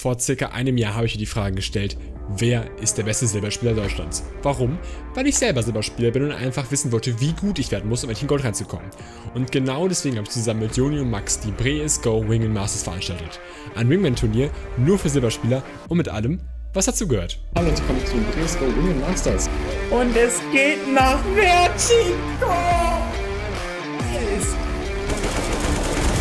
Vor circa einem Jahr habe ich mir die Frage gestellt, wer ist der beste Silberspieler Deutschlands? Warum? Weil ich selber Silberspieler bin und einfach wissen wollte, wie gut ich werden muss, um endlich in Gold reinzukommen. Und genau deswegen habe ich zusammen mit Joni und Max die Brees Go Wingman Masters veranstaltet. Ein Wingman-Turnier nur für Silberspieler und mit allem, was dazu gehört. Hallo und willkommen zu Brees Go Wingman Masters. Und es geht nach Vertigo!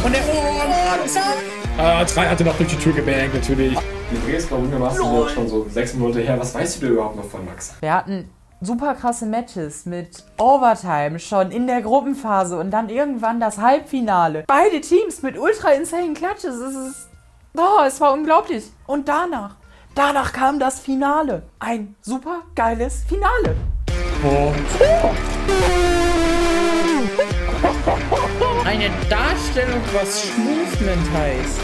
Und der Oh, oh Ah, drei hatte noch durch die Tür gebankt, natürlich. Die Wingman Masters sind jetzt schon so sechs Monate her. Was weißt du denn überhaupt noch von Max? Wir hatten super krasse Matches mit Overtime schon in der Gruppenphase und dann irgendwann das Halbfinale. Beide Teams mit ultra insane Clutches. Es ist. Oh, es war unglaublich. Und danach. Danach kam das Finale. Ein super geiles Finale. Oh. Eine Darstellung, was Movement heißt.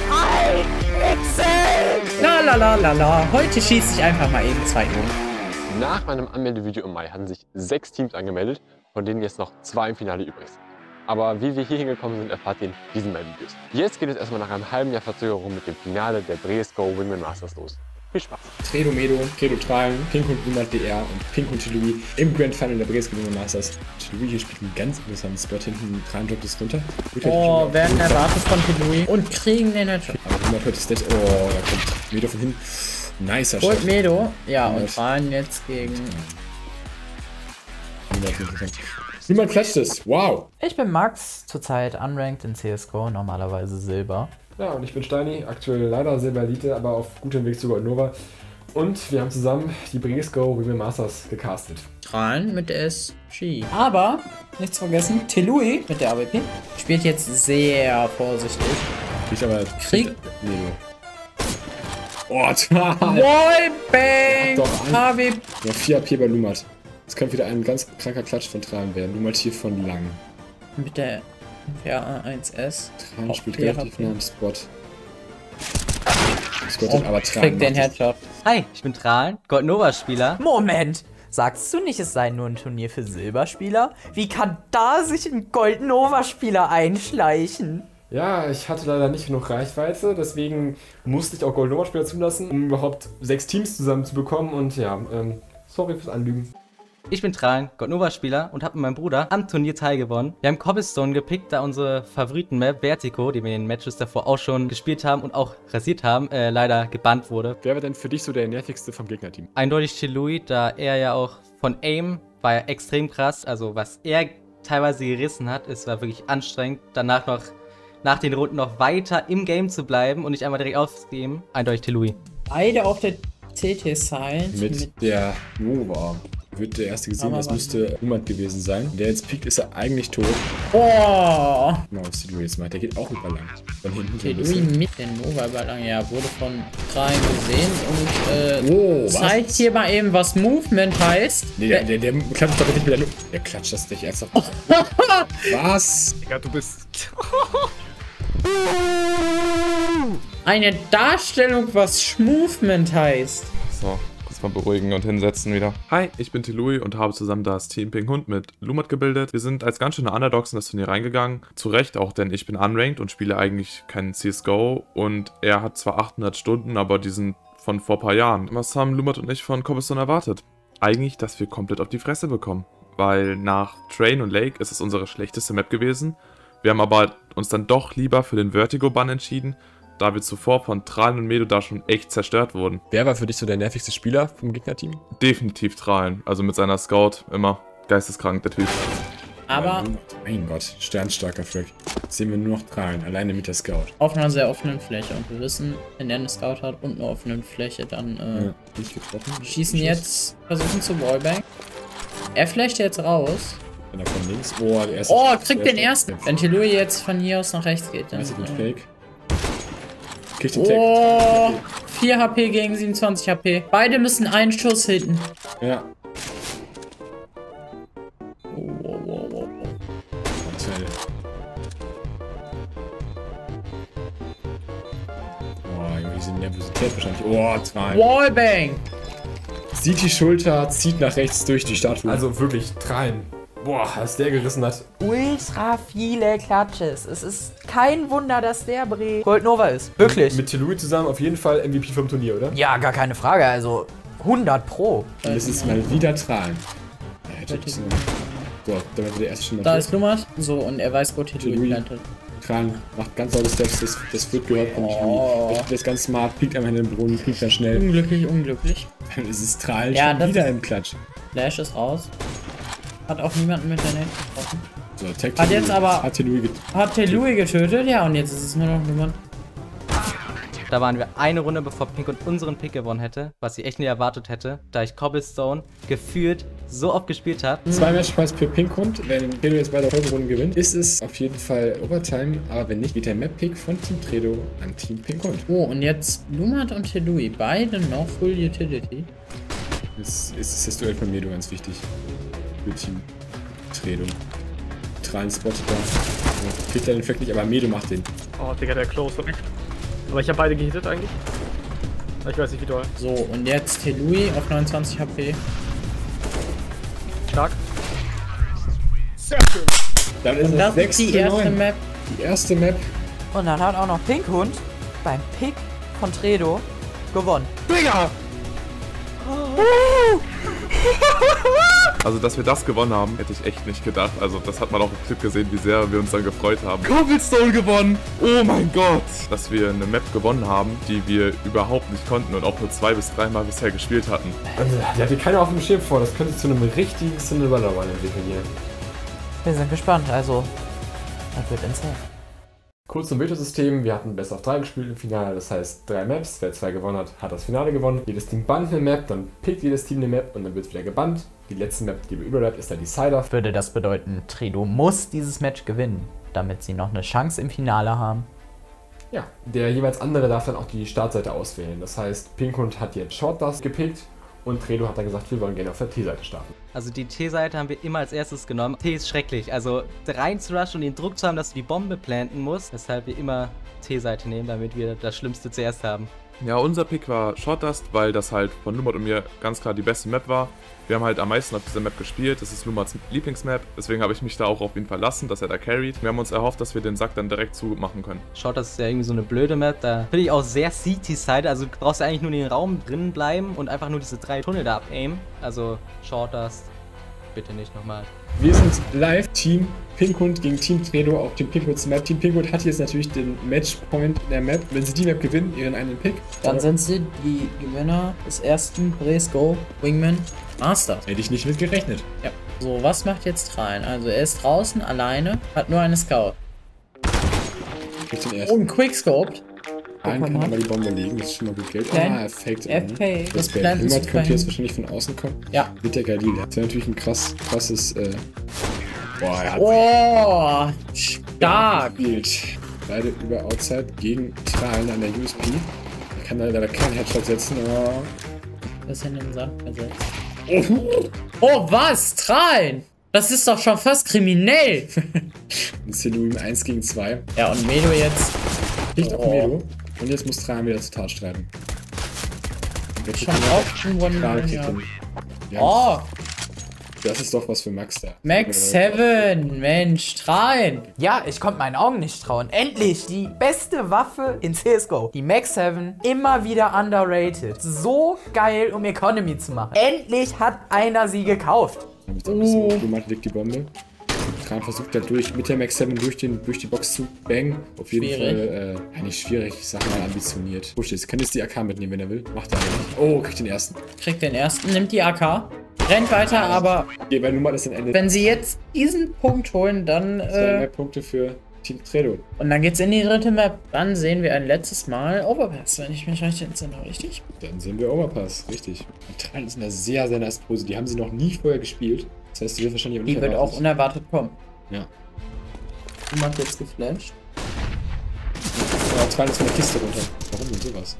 La la la la la. Heute schieße ich einfach mal eben zwei Uhr. Nach meinem Anmeldevideo im Mai hatten sich sechs Teams angemeldet, von denen jetzt noch zwei im Finale übrig sind. Aber wie wir hier hingekommen sind, erfahrt ihr in diesen beiden Videos. Jetzt geht es erstmal nach einem halben Jahr Verzögerung mit dem Finale der Bresco Wingman Masters los. Viel Spaß! Tredo Medo, Tredo Tralen, Pink und Niemand DR und Pink und Tilui im Grand Final der Brees Wingman Masters. Tilui hier spielt einen ganz interessanten Spot hinten. Tralen droppt es runter. Oh, werden erwartet von Tilui und kriegen den Headshot. Aber Niemand hört das Oh, da kommt Medo von hinten. Nicer Holt Shot. Medo. Ja, und fahren jetzt gegen. Niemand klatscht es. Wow. Ich bin Max, zurzeit unranked in CSGO, normalerweise Silber. Ja, und ich bin Steini, aktuell leider Silberelite, aber auf gutem Weg zu Gold Nova. Und wir haben zusammen die Bresco Wingman Masters gecastet. Tralen mit der SG. Aber, nichts vergessen, Telui mit der AWP spielt jetzt sehr vorsichtig. Ich aber. Krieg. Medo. Oh, Tal. Wallbang! Doch, ein- AWP. Ja, 4 AP bei Lumat. Das könnte wieder ein ganz kranker Klatsch von Tralen werden. Lumat hier von lang. mit der VA1S. Tralen Auf spielt relativ nah am Spot. Spottet Und aber Tralen. kriegt den. Headshot. Hi, ich bin Tralen, Gold Nova Spieler. Moment! Sagst du nicht, es sei nur ein Turnier für Silberspieler? Wie kann da sich ein Gold Nova-Spieler einschleichen? Ja, ich hatte leider nicht genug Reichweite, deswegen musste ich auch Gold Nova Spieler zulassen, um überhaupt sechs Teams zusammen zu bekommen. Und ja, ähm, sorry fürs Anlügen. Ich bin Tralen, Gold Nova Spieler und habe mit meinem Bruder am Turnier teilgewonnen. Wir haben Cobblestone gepickt, da unsere Favoriten-Map Vertigo, die wir in den Matches davor auch schon gespielt haben und auch rasiert haben, äh, leider gebannt wurde. Wer war denn für dich so der nervigste vom Gegnerteam? Eindeutig Chilui, da er ja auch von Aim war ja extrem krass. Also was er teilweise gerissen hat, es war wirklich anstrengend. Danach noch nach den Runden noch weiter im Game zu bleiben und nicht einmal direkt aufzugeben. Eindeutig Telui. Beide auf der CT-Side. Mit der Nova wird der erste gesehen. Aber Das müsste Niemand gewesen sein. Der jetzt piekt, ist er eigentlich tot. Oh! Genau, was Tilui jetzt macht. Der geht auch über lang. Von hinten so ein bisschen. mit der Nova-Ballon, ja, wurde von Tralen gesehen und äh, Oh, zeigt hier mal eben, was Movement heißt. Nee, der, der, der klatscht doch nicht mit der Luft. Der klatscht das nicht ernsthaft. was? Digga, du bist. Eine Darstellung, was Movement heißt. So, kurz mal beruhigen und hinsetzen wieder. Hi, ich bin Tilui und habe zusammen das Team Pink Hund mit Lumat gebildet. Wir sind als ganz schöne Underdogs in das Turnier reingegangen. Zu Recht auch, denn ich bin unranked und spiele eigentlich keinen CSGO. Und er hat zwar 800 Stunden, aber die sind von vor ein paar Jahren. Was haben Lumat und ich von Cobblestone erwartet? Eigentlich, dass wir komplett auf die Fresse bekommen. Weil nach Train und Lake ist es unsere schlechteste Map gewesen. Wir haben aber uns dann doch lieber für den Vertigo-Bann entschieden, da wir zuvor von Tralen und Medo da schon echt zerstört wurden. Wer war für dich so der nervigste Spieler vom Gegnerteam? Definitiv Tralen. Also mit seiner Scout immer geisteskrank, der Typ. Aber Mein Gott, sternstarker Frick. Jetzt sehen wir nur noch Tralen, alleine mit der Scout. auf einer sehr offenen Fläche. Und wir wissen, wenn der eine Scout hat und eine offene Fläche, dann äh, Ja, nicht getroffen. schießen Schuss. jetzt, versuchen zu Wallbang. Er flasht jetzt raus. Wenn er von links. Oh, der erste. Oh, kriegt der den erste. ersten. Wenn Telui jetzt von hier aus nach rechts geht, dann. Erste mit äh, Fake. Kriegt den. Oh, 4 HP gegen 27 HP. Beide müssen einen Schuss hitten. Ja. Oh, oh, oh, oh, oh. Toll. Oh, Junge, diese Nervosität wahrscheinlich. Oh, Tralen. Wallbang! Sieht die Schulter, zieht nach rechts durch die Statue. Also wirklich, Tralen. Boah, was der gerissen hat. Ultra viele Clutches. Es ist kein Wunder, dass der Bre Gold Nova ist. Wirklich. Mit Telui zusammen auf jeden Fall MVP vom Turnier, oder? Ja, gar keine Frage. Also 100 Pro. Und es ist mal wieder Trahlen. Ja, hätte ich so. So, damit wir der erste schon mal Da tot. ist Lumat. So, und er weiß, wo Titui. plantet. Trahlen macht ganz saure Steps, das, das wird gehört von Oh. Das ist ganz smart, piekt einfach in den Boden, piekt dann schnell. Unglücklich, unglücklich. Dann ist es Trahlen Ja, schon das wieder ist- im Klatsch. Flash ist raus. Hat auch niemanden mit der Net getroffen. So, Tag Hat jetzt aber- Hat Telui get Hat Telui getötet, ja, und jetzt ist es nur noch Lumat. Da waren wir eine Runde, bevor Pink und unseren Pick gewonnen hätte, was ich echt nie erwartet hätte, da ich Cobblestone gefühlt so oft gespielt habe. Zwei Matchpoints für Pinkhund. Wenn Tredo jetzt beide Folgerunden gewinnt, ist es auf jeden Fall Overtime. Aber wenn nicht, geht der Map-Pick von Team Tredo an Team Pinkhund. Oh, und jetzt Lumat und Telui, beide noch Full Utility. Das ist das Duell von Medo ganz wichtig. Spottet da. Ja, Kriegt er den Effekt nicht, aber Medo macht den. Oh, Digga, der Close hat mich. Aber ich habe beide gehittet eigentlich. Ich weiß nicht, wie doll. So, und jetzt Telui auf 29 HP. Stark. Dann ist Und es das 6 ist die erste 9. Map. Die erste Map. Und dann hat auch noch Pinkhund beim Pick von Tredo gewonnen. Also, dass wir das gewonnen haben, hätte ich echt nicht gedacht. Also, das hat man auch im Clip gesehen, wie sehr wir uns dann gefreut haben. Cobblestone gewonnen! Oh mein Gott! Dass wir eine Map gewonnen haben, die wir überhaupt nicht konnten und auch nur zwei bis dreimal bisher gespielt hatten. Also, die hatte keiner auf dem Schirm vor. Das könnte zu einem richtigen Cinderella-Run entwickeln hier. Wir sind gespannt. Also, das wird insane. Kurz zum Veto-System. Wir hatten Best of 3 gespielt im Finale. Das heißt, drei Maps. Wer zwei gewonnen hat, hat das Finale gewonnen. Jedes Team bannt eine Map, dann pickt jedes Team eine Map und dann wird es wieder gebannt. Die letzte Map, die überbleibt, ist der Decider. Würde das bedeuten, Tredo muss dieses Match gewinnen, damit sie noch eine Chance im Finale haben? Ja, der jeweils andere darf dann auch die Startseite auswählen. Das heißt, Pinkhund hat jetzt Short Dust gepickt und Tredo hat dann gesagt, wir wollen gerne auf der T-Seite starten. Also die T-Seite haben wir immer als erstes genommen. T ist schrecklich. Also rein zu rushen und den Druck zu haben, dass du die Bombe planten musst, weshalb wir immer T-Seite nehmen, damit wir das Schlimmste zuerst haben. Ja, unser Pick war Short Dust, weil das halt von Lumat und mir ganz klar die beste Map war. Wir haben halt am meisten auf dieser Map gespielt. Das ist Lumats Lieblingsmap. Deswegen habe ich mich da auch auf ihn verlassen, dass er da carried. Wir haben uns erhofft, dass wir den Sack dann direkt zumachen können. Schaut, das ist ja irgendwie so eine blöde Map. Da finde ich auch sehr CT-Side. Also du brauchst ja eigentlich nur in den Raum drinnen bleiben und einfach nur diese drei Tunnel da abaimen. Also Short Dust, bitte nicht nochmal. Wir sind live. Team Pinkhund gegen Team Tredo auf dem Pinkhunds Map. Team Pinkhund hat jetzt natürlich den Matchpoint der Map. Wenn sie die Map gewinnen, ihren einen Pick. Dann sind sie die Gewinner des ersten Bresco Wingman Masters. Hätte ich nicht mit gerechnet. Ja. So, was macht jetzt Trallen? Also er ist draußen alleine, hat nur eine Scout. Und. Quickscoped. Einen kann bekommen aber die Bombe legen. Das ist schon mal gut Geld. Plan- Ah, er faked. FK, Das. Plant ist könnte jetzt wahrscheinlich von außen kommen. Ja. Mit der Galil. Das ist natürlich ein krass, krasses. Äh Boah, er hat Oh, stark. Beide über Outside gegen Trahlen an der USP. Er kann da leider keinen Headshot setzen, aber. Bisschen in den Sand versetzt. Oh, was? Trallen? Das ist doch schon fast kriminell. Ein Selum 1 gegen 2. Ja, und Medo jetzt Nicht auf Oh. Medo. Und jetzt muss Trahlen wieder zur Tat streiten. Jetzt schon auf den One Million, ja. Oh, Das ist doch was für Max da. Max 7. Mensch, Trallen. Ja, ich konnte meinen Augen nicht trauen. Endlich die beste Waffe in CSGO. Die Max 7. Immer wieder underrated. So geil, um Economy zu machen. Endlich hat einer sie gekauft. Oh. Lumat legt die Bombe. Kran versucht da durch, mit der Max 7 durch, den, durch die Box zu bangen. Auf jeden Schwierig. Fall, äh, ja, nicht schwierig, ich sag mal ambitioniert. Push jetzt, kann jetzt die AK mitnehmen, wenn er will. Macht er nicht. Oh, kriegt den ersten. Kriegt den ersten, nimmt die AK. Rennt weiter, aber Okay, bei Lumat ist dann Ende. wenn sie jetzt diesen Punkt holen, dann Zwei äh, mehr Punkte für Team Tredo. und dann geht's in die dritte Map. Dann sehen wir ein letztes Mal Overpass, wenn ich mich recht entsinne, richtig? Dann sehen wir Overpass, richtig. Die Trallen ist in einer sehr, sehr nice Pose. Die haben sie noch nie vorher gespielt. Das heißt, die wird wahrscheinlich auch nicht Die wird auch erwartet. unerwartet kommen. Ja. Du macht jetzt geflasht. Aber Trallen ist von der Kiste runter. Warum denn sowas?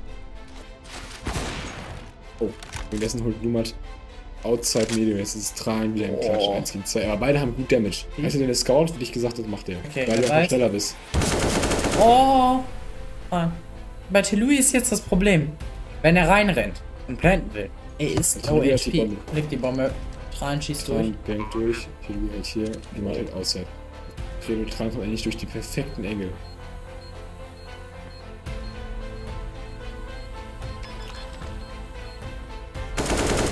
Oh, währenddessen holt Lumat Outside Medium. Jetzt ist es Trahlen wieder im Klatsch. Oh. 1 gegen 2. Aber beide haben gut Damage. Hast du denn der Scout? Wie ich gesagt habe, macht der. Okay, Weil du einfach schneller bist. Oh! Ah. Bei Telui ist jetzt das Problem. Wenn er reinrennt und planten will, er ist tut er die. Bombe. Tralen schießt durch. Tran bangt durch, Tilly halt hier, jemand halt außerhalb. Fredo Tran kommt eigentlich durch die perfekten Engel.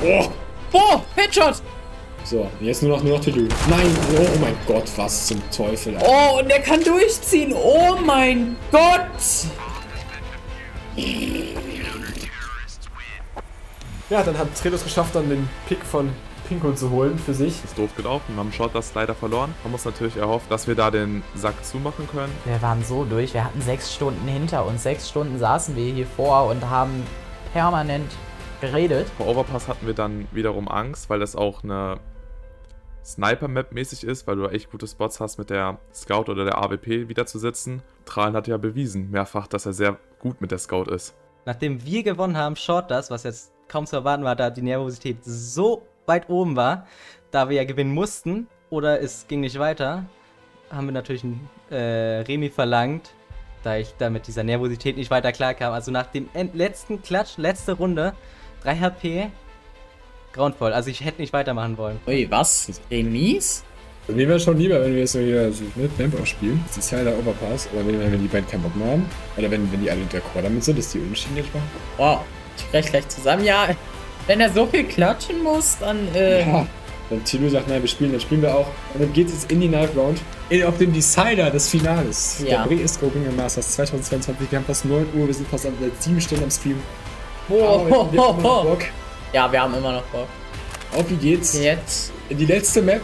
Oh! Oh, Headshot! So, jetzt nur noch, nur noch Tilly. Nein! Oh, oh mein Gott, was zum Teufel. Oh, und der kann durchziehen. Oh mein Gott! Ja, dann hat Trelos geschafft, dann den Pick von Pinko zu holen für sich. Ist doof gelaufen, wir haben Short das leider verloren. Man muss natürlich erhoffen, dass wir da den Sack zumachen können. Wir waren so durch. Wir hatten sechs Stunden hinter uns. Sechs Stunden saßen wir hier vor und haben permanent geredet. Vor Overpass hatten wir dann wiederum Angst, weil das auch eine Sniper-Map mäßig ist, weil du echt gute Spots hast, mit der Scout oder der AWP wieder zu sitzen. Tralen hat ja bewiesen, mehrfach, dass er sehr gut mit der Scout ist. Nachdem wir gewonnen haben, Short das, was jetzt kaum zu erwarten war, da die Nervosität so weit oben war, da wir ja gewinnen mussten oder es ging nicht weiter, haben wir natürlich ein äh, Remi verlangt, da ich da mit dieser Nervosität nicht weiter klarkam. Also nach dem end letzten Klatsch, letzte Runde, 3 HP, grauenvoll. Also ich hätte nicht weitermachen wollen. Ui, was? Remis? Also mir wäre schon lieber, wenn wir jetzt so hier so mit Vamp auch spielen. Das ist ja der Overpass, aber wenn, wenn die beiden keinen Bock mehr haben, oder wenn, wenn die alle d'accord damit sind, dass die unentschieden jetzt machen. Wow, ich spreche gleich zusammen. Ja, wenn er so viel klatschen muss, dann, äh, Ja. Wenn Tilo sagt, nein, wir spielen, dann spielen wir auch. Und dann geht es jetzt in die Night Round, in, auf den Decider des Finales. Ja. Der Bre-Istro Ring Masters 2022. Wir haben fast 9 Uhr, wir sind fast seit 7 Stunden am Stream. Oh, haben immer noch Bock. Ja, wir haben immer noch Bock. Auf wie geht's? Jetzt, In die letzte Map.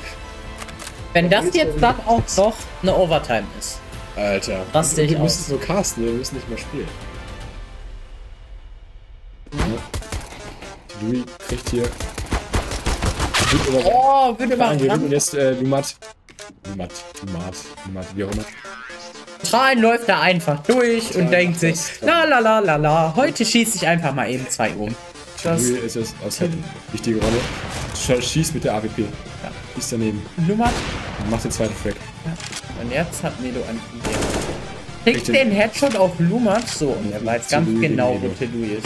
wenn das jetzt dann auch noch eine Overtime ist. Alter. Das sehe ich Wir müssen nur casten, wir müssen nicht mehr spielen. Louis kriegt hier. Oh, mal angegeben. Und jetzt äh, Lumat. Lumat, Lumat, Lumat, wie auch immer. Tralen läuft da einfach durch und denkt sich, la la la la la, heute schieße ich einfach mal eben zwei um. Das Louis ist es aus der wichtige Rolle. Sch- Schießt mit der AWP. Ja. Schießt daneben. Und macht den zweiten Frag. Und jetzt hat Medo Idee. Kriegt den Headshot auf Lumat. So, und er weiß ganz genau, wo Medo. Telui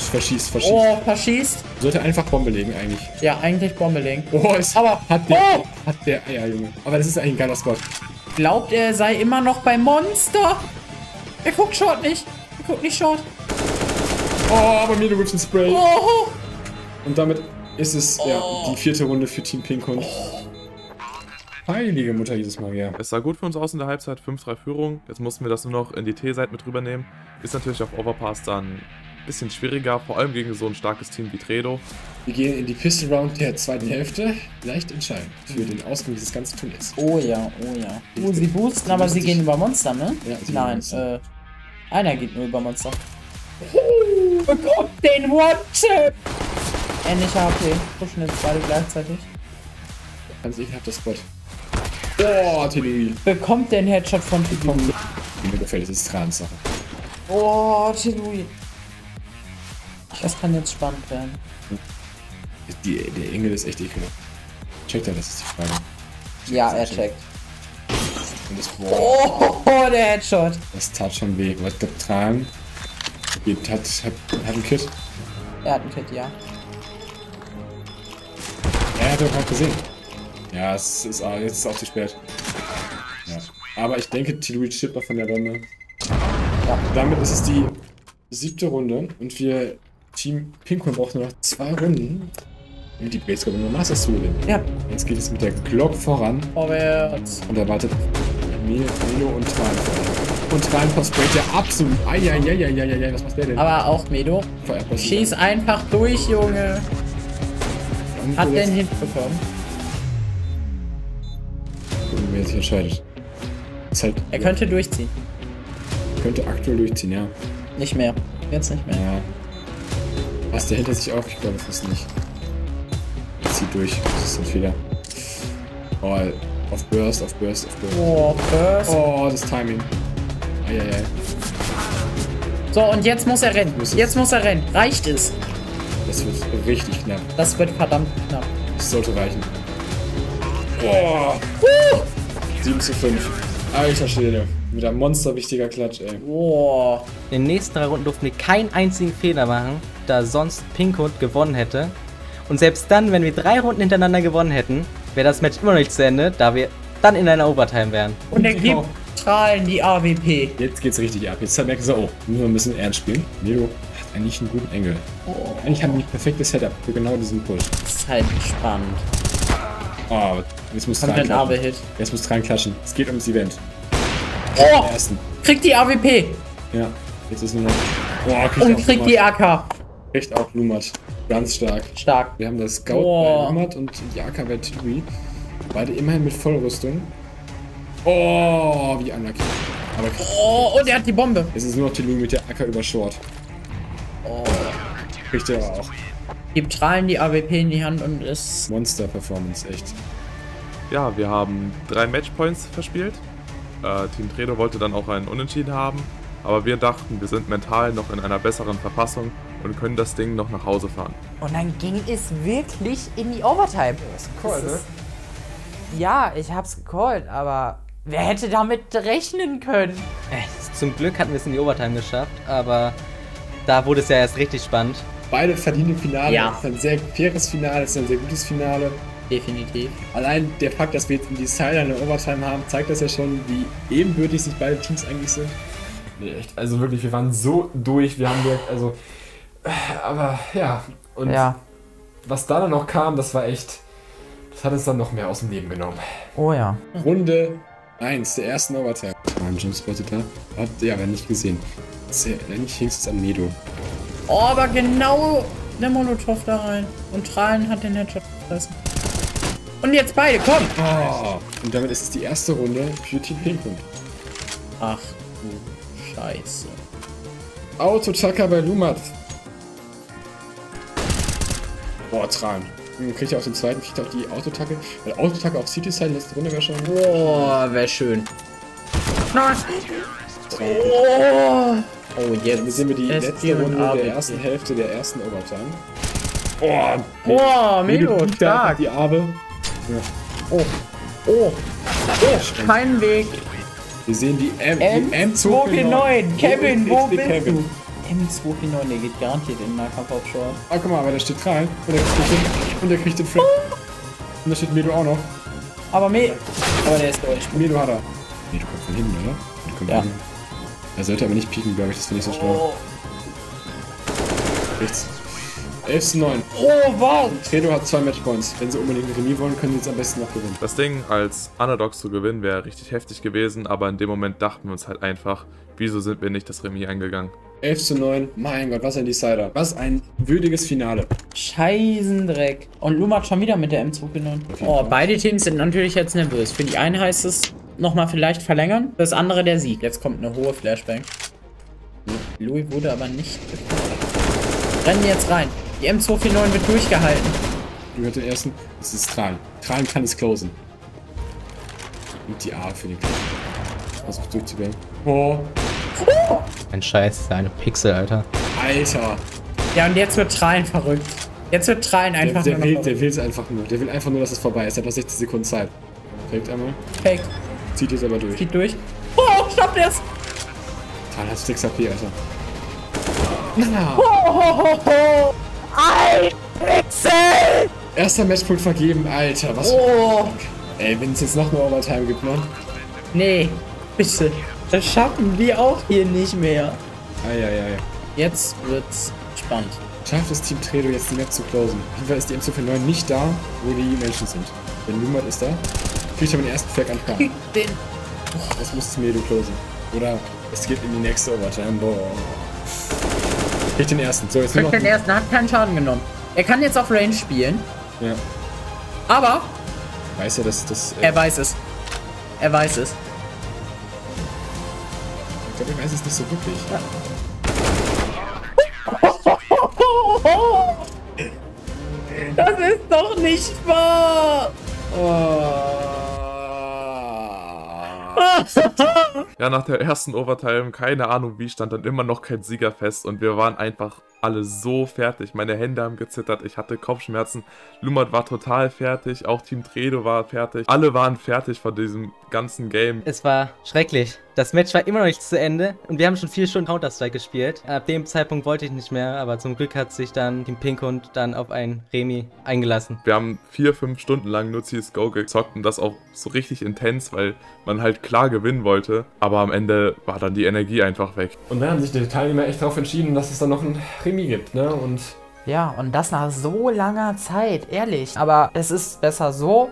ist. Verschießt, verschießt. Oh, verschießt. Sollte einfach Bombe legen eigentlich. Ja, eigentlich Bombe legen. Oh, es Aber- hat der, Oh! hat der, ja Junge. Aber das ist eigentlich ein geiler Spot. Glaubt er, er sei immer noch bei Monster? Er guckt Short nicht. Er guckt nicht Short. Oh, aber mir gibt ein Spray. Oh, Und damit ist es ja, die vierte Runde für Team Pink und Heilige Mutter Jesus Maria. Es sah gut für uns aus in der Halbzeit, 5-3 Führung. Jetzt mussten wir das nur noch in die T-Seite mit rübernehmen. Ist natürlich auf Overpass dann bisschen schwieriger, vor allem gegen so ein starkes Team wie Tredo. Wir gehen in die Pistol Round der zweiten Hälfte. Leicht entscheidend für den Ausgang dieses ganzen Turniers. oh ja, oh ja. Oh, sie boosten, aber sie gehen über Monster, ne? Ja, Nein, Monster. äh, einer geht nur über Monster. Oh, bekommt den One-Chip! Ähnliche HP. Pushen jetzt beide gleichzeitig. Ganz ekelhaft das Spot. Oh, Tilly. Bekommt den Headshot von Tilui. Mir gefällt es, ist Trans-Sache. Oh, Tilui. Das kann jetzt spannend werden. Die, der Engel ist echt ekelhaft. Checkt er, das ist die Frage. Ja, er checkt. Und das, boah, Oh, der Headshot. das tat schon weh. Was geht, hat, hat, hat ein Kit. Er hat ein Kit, ja. Er hat er gerade gesehen. Ja, es ist, ah, jetzt ist es auch zu spät. Ja. Aber ich denke, Tilui chippt noch von der Runde. Ja. Damit ist es die siebte Runde und wir Team Pinkwin braucht nur noch zwei Runden, um die Base Cup und Masters zu gewinnen. Ja. Jetzt geht es mit der Glock voran Vorwärts. und erwartet Milo und Tran. Und Tran versprayt ja absolut. Eieieiei, was macht der denn? Aber auch Medo. Schieß einfach durch, Junge. Und Hat den Hit bekommen. gucken, wer sich entscheidet. Halt, Er könnte durchziehen. könnte aktuell durchziehen, ja. Nicht mehr. Jetzt nicht mehr. Ja. Passt der hinter sich auf? Ich glaube fast nicht. Zieht durch. Das ist ein Fehler. Oh, auf Burst, auf Burst, auf Burst. Oh, Burst. Oh, das Timing. Eieiei. So, und jetzt muss er rennen. Muss. Jetzt muss er rennen. Reicht es? Das wird richtig knapp. Das wird verdammt knapp. Das sollte reichen. Oh. 7 zu 5. Alter Schwede. Wieder Monster wichtiger Klatsch, ey. Oh. In den nächsten drei Runden durften wir keinen einzigen Fehler machen, da sonst Pinkhund gewonnen hätte. Und selbst dann, wenn wir drei Runden hintereinander gewonnen hätten, wäre das Match immer noch nicht zu Ende, da wir dann in einer Overtime wären. Und er gibt Strahlen die AWP. Jetzt geht's richtig ab. Jetzt merken sie, oh, müssen wir ein bisschen ernst spielen. Medo hat eigentlich einen guten Engel. Eigentlich haben die ein perfektes Setup für genau diesen Push. Das ist halt spannend. Oh, jetzt muss Kommt ein klatschen. Jetzt muss Tran klatschen. Es geht ums Event. Oh! Ersten. Kriegt die AWP Ja, jetzt ist nur noch... Boah, kriegt und kriegt die. AK. Kriegt auch Lumat. Ganz stark. Stark. Wir haben das Scout Boah. bei Lumat und die AK bei Tui. Beide immerhin mit Vollrüstung. Oh, wie unlucky. Aber Oh, und er hat die Bombe. es ist nur noch Telu mit der AK über Short. Oh. Kriegt er aber auch. Gibt Strahlen die AWP in die Hand und ist. Monster-Performance, echt. Ja, wir haben drei Matchpoints verspielt. Äh, Team Tredo wollte dann auch einen Unentschieden haben, aber wir dachten, wir sind mental noch in einer besseren Verfassung und können das Ding noch nach Hause fahren. Und dann ging es wirklich in die Overtime. Cool, Das ne? ist- Ja, ich hab's gecallt, aber wer hätte damit rechnen können? Zum Glück hatten wir es in die Overtime geschafft, aber da wurde es ja erst richtig spannend. Beide verdienen Finale. Ja. Es ist ein sehr faires Finale, es ist ein sehr gutes Finale. Definitiv. Allein der Fakt, dass wir jetzt in die Sider eine Overtime haben, zeigt das ja schon, wie ebenbürtig sich beide Teams eigentlich sind. Nee, echt. Also wirklich, wir waren so durch. Wir haben direkt, also. Aber ja. Und Ja. was da dann noch kam, das war echt. Das hat uns dann noch mehr aus dem Leben genommen. Oh ja. Runde 1 der ersten Overtime. Ein Jumpspotted da. Hat, ja, aber nicht gesehen. Sehr, eigentlich hing es an Medo. Oh, aber genau der Molotow da rein. Und Strahlen hat den Headshot gefressen. Und jetzt beide, komm! Oh. Und damit ist es die erste Runde für Team Pinkund. Ach du Scheiße. Autotacker bei Lumat. Boah, Tran. Hm, Kriegt er auf den zweiten, kriegt er auch die Autotacke. Weil Autotacke auf City Side, letzte Runde wäre schon. Boah, wäre schön. Nein! Oh! Oh, Jetzt jetzt sehen wir die letzte und Runde der ersten Hälfte der ersten Overtime. Boah, Medo Melo, stark. Die Arme. Oh, oh, kein Weg. Wir sehen die M. die M249. Kevin, wo bist Kevin. du? M249, der geht garantiert in den Nahkampf auf Short. Ah, guck mal, aber da steht Kral. Und der kriegt den, und der kriegt den Frame. Und da steht Medo auch noch. Aber Me... Aber der ist durch. Medo hat er. Medo kommt von hinten, oder? Medo kommt Ja. von hinten. Er sollte aber nicht pieken, glaube ich. Das finde ich so schlau. Rechts. 11 zu 9. Oh, was? Tredo hat zwei Matchpoints. Wenn sie unbedingt ein Remis wollen, können sie jetzt am besten noch gewinnen. Das Ding als Underdogs zu gewinnen wäre richtig heftig gewesen, aber in dem Moment dachten wir uns halt einfach, wieso sind wir nicht das Remis eingegangen? 11 zu 9. Mein Gott, was ein Decider. Was ein würdiges Finale. Scheißendreck. Und Lumat schon wieder mit der M2 genommen. Oh, beide Teams sind natürlich jetzt nervös. Für die einen heißt es nochmal vielleicht verlängern, für das andere der Sieg. Jetzt kommt eine hohe Flashbang. Louis wurde aber nicht gefunden. Rennen jetzt rein. Die M249 wird durchgehalten. Du hörst den ersten. Das ist Tralen. Tralen kann es closen. Und die A für den Klick. Versucht durchzugehen. Oh, Ein Scheiß, eine Pixel, Alter. Alter. Ja, und jetzt wird Trallen verrückt. Jetzt wird Trallen Der, einfach der, nur will, der will es einfach nur. Der will einfach nur, dass es vorbei ist. Er hat noch 60 Sekunden Zeit. Fängt einmal. Fake. Zieht jetzt aber durch. Geht durch. Oh, schafft er's. Tralen hat 6 HP, Alter. Erster Matchpunkt vergeben, Alter. Was? Oh. Ey, wenn es jetzt noch eine Overtime gibt, ne? Nee, bitte. Das schaffen wir auch hier nicht mehr. Eieiei. Jetzt wird's spannend. Schafft das Team Tredo jetzt die Map zu closen? Auf jeden Fall ist die M249 nicht da, wo die Menschen sind. Wenn Lumat ist da, kriegt er den ersten Fleck an den. Das muss Medo closen. Oder es geht in die nächste Overtime. Boah. Kriegt den ersten. So, jetzt nur Krieg noch. den ersten, hat keinen Schaden genommen. Er kann jetzt auf Range spielen, Ja. aber Weiß er, dass das. Äh, er weiß es. Er weiß es. Ich weiß es nicht so wirklich. Das ist doch nicht wahr! Ja, nach der ersten Overtime, keine Ahnung wie, stand dann immer noch kein Sieger fest und wir waren einfach alle so fertig. Meine Hände haben gezittert, ich hatte Kopfschmerzen. Lumat war total fertig, auch Team Tredo war fertig. Alle waren fertig von diesem ganzen Game. Es war schrecklich. Das Match war immer noch nicht zu Ende und wir haben schon vier Stunden Counter-Strike gespielt. Ab dem Zeitpunkt wollte ich nicht mehr, aber zum Glück hat sich dann Team Pinkhund dann auf ein Remi eingelassen. Wir haben vier, fünf Stunden lang nur CSGO gezockt und das auch so richtig intens, weil man halt klar gewinnen wollte. Aber am Ende war dann die Energie einfach weg. Und dann haben sich die Teilnehmer echt darauf entschieden, dass es dann noch ein Remis gibt, ne? Und Ja, und das nach so langer Zeit, ehrlich. Aber es ist besser so,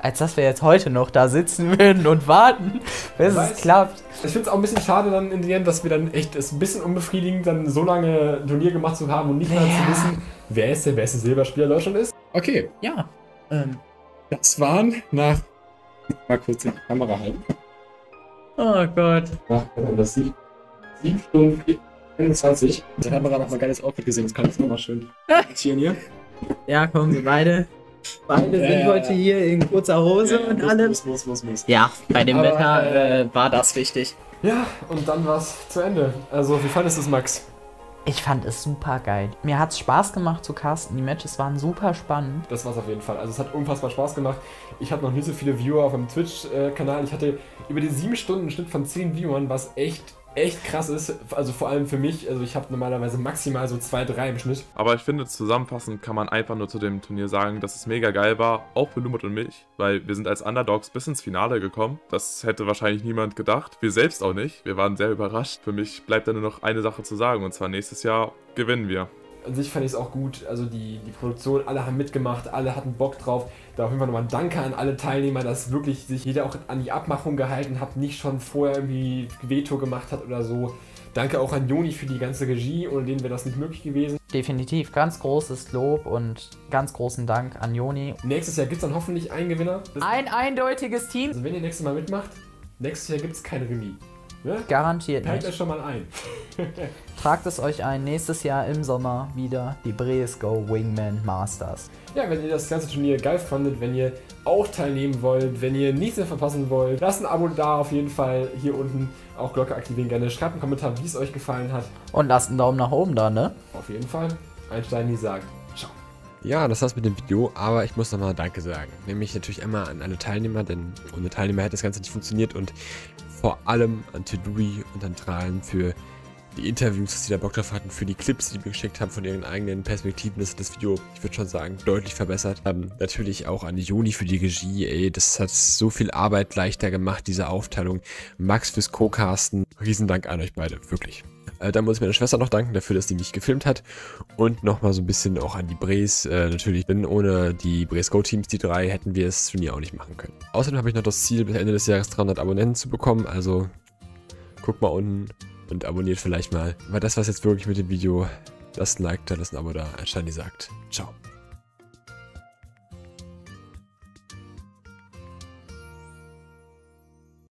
als dass wir jetzt heute noch da sitzen würden und warten, bis Weiß- es klappt. ich finde es auch ein bisschen schade dann in the end, dass wir dann echt es ein bisschen unbefriedigend dann so lange ein Turnier gemacht zu haben und nicht mal Ja. zu wissen, wer ist der beste Silberspieler Deutschland ist. Okay, Ja. Ähm, das waren nach mal kurz die Kamera halten. oh Gott. Nach das sieben, sieben Stunden 21. Die Kamera hat noch mal geiles Outfit gesehen, das kann ich nochmal schön notieren hier. Ja, kommen wir beide. Beide sind heute hier in kurzer Hose und muss, allem. muss, muss, muss, muss. Ja, bei dem Aber, Wetter äh, äh, war das wichtig. Ja, und dann war's zu Ende. Also, wie fandest du es, Max? Ich fand es super geil. Mir hat es Spaß gemacht zu casten. Die Matches waren super spannend. Das war's auf jeden Fall. Also es hat unfassbar Spaß gemacht. Ich hatte noch nie so viele Viewer auf meinem Twitch-Kanal. Ich hatte über die sieben Stunden einen Schnitt von zehn Viewern, was echt, echt krass ist. Also vor allem für mich. Also ich habe normalerweise maximal so zwei, drei im Schnitt. Aber ich finde, zusammenfassend kann man einfach nur zu dem Turnier sagen, dass es mega geil war, auch für Lumut und mich, weil wir sind als Underdogs bis ins Finale gekommen. Das hätte wahrscheinlich niemand gedacht. Wir selbst auch nicht. Wir waren sehr überrascht. Für mich bleibt da nur noch eine Sache zu sagen, und zwar nächstes Jahr gewinnen wir. An sich fand ich es auch gut. Also die, die Produktion, alle haben mitgemacht, alle hatten Bock drauf. Da auf jeden Fall nochmal Danke an alle Teilnehmer, dass wirklich sich jeder auch an die Abmachung gehalten hat, nicht schon vorher irgendwie Veto gemacht hat oder so. Danke auch an Joni für die ganze Regie, ohne den wäre das nicht möglich gewesen. Definitiv ganz großes Lob und ganz großen Dank an Joni. Nächstes Jahr gibt es dann hoffentlich einen Gewinner. Das- Ein eindeutiges Team. Also wenn ihr nächstes Mal mitmacht, nächstes Jahr gibt es kein Remis. Ne? Garantiert Packt euch nicht. schon mal ein. Tragt es euch ein. Nächstes Jahr im Sommer wieder die Brees Go Wingman Masters. Ja, wenn ihr das ganze Turnier geil fandet, wenn ihr auch teilnehmen wollt, wenn ihr nichts mehr verpassen wollt, lasst ein Abo da auf jeden Fall hier unten. Auch Glocke aktivieren gerne. Schreibt einen Kommentar, wie es euch gefallen hat. Und lasst einen Daumen nach oben da, ne? Auf jeden Fall. Einstein nie sagen. Ja, das war's mit dem Video, aber ich muss nochmal Danke sagen. Nämlich natürlich einmal an alle Teilnehmer, denn ohne Teilnehmer hätte das Ganze nicht funktioniert und vor allem an Tedui und an Tralen für die Interviews, sie da Bock drauf hatten, für die Clips, die die mir geschickt haben von ihren eigenen Perspektiven. Das das Video, ich würde schon sagen, deutlich verbessert. Ähm, natürlich auch an Joni für die Regie, ey, das hat so viel Arbeit leichter gemacht, diese Aufteilung. Max fürs Co-Casten, Riesendank an euch beide, wirklich. Äh, dann muss ich meiner Schwester noch danken dafür, dass die mich gefilmt hat. Und nochmal so ein bisschen auch an die Brees. Äh, natürlich, denn ohne die Brees Go Teams, die drei, hätten wir das Turnier auch nicht machen können. Außerdem habe ich noch das Ziel, bis Ende des Jahres 300 Abonnenten zu bekommen. Also guckt mal unten und abonniert vielleicht mal. War das was jetzt wirklich mit dem Video? Lasst ein Like da, lasst ein Abo da. Anstani sagt. Ciao.